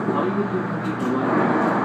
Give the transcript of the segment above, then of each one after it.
タイムトゥーカーに加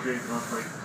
ご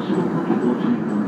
足元にご注意ください。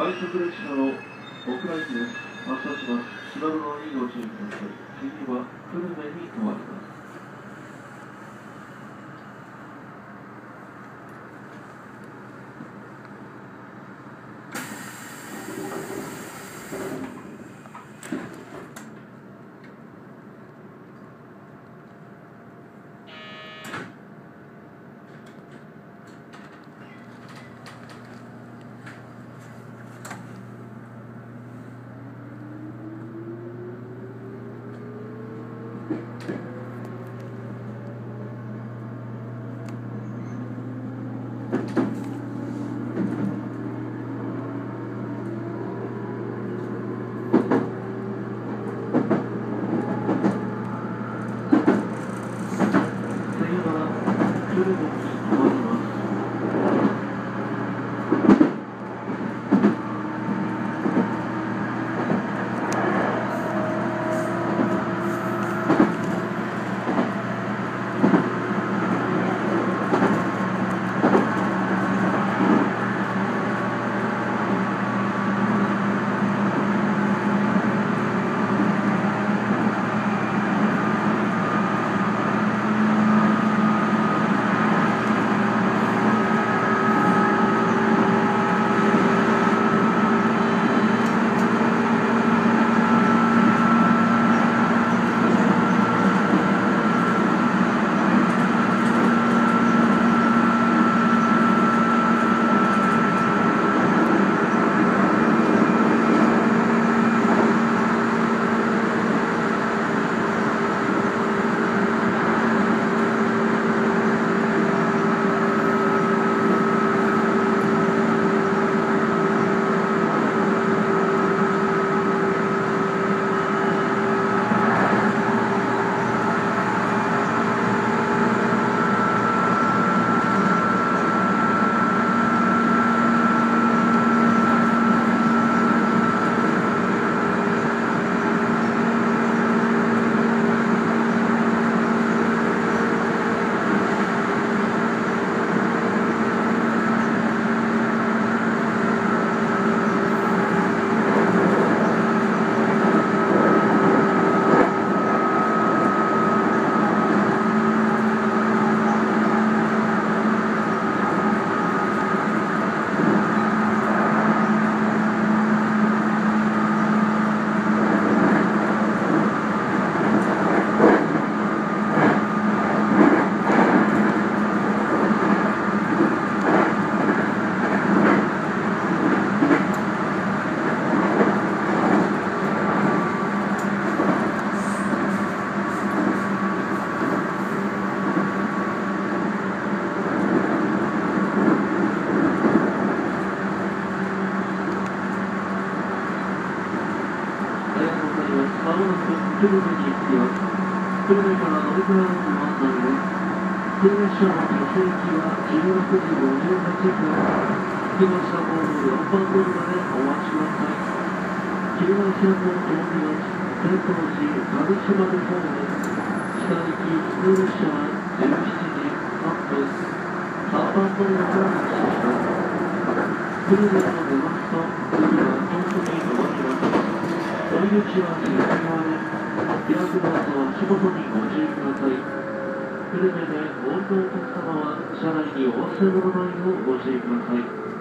快速列車の小倉駅です。発車します。しばらのいいご注意ください。次は久留米に停まります。時58分木下ホーム4番乗りまでお待ちください旧来線の大木町天童寺上島のホーム下行き普通列車は17時3分3番乗りから発車します。クルーザーの出ますと次は本当に動きます追い口は左側で開くドアと足元にご注意ください久留米でお降りのお客様は車内にお忘れ物ないようご注意ください。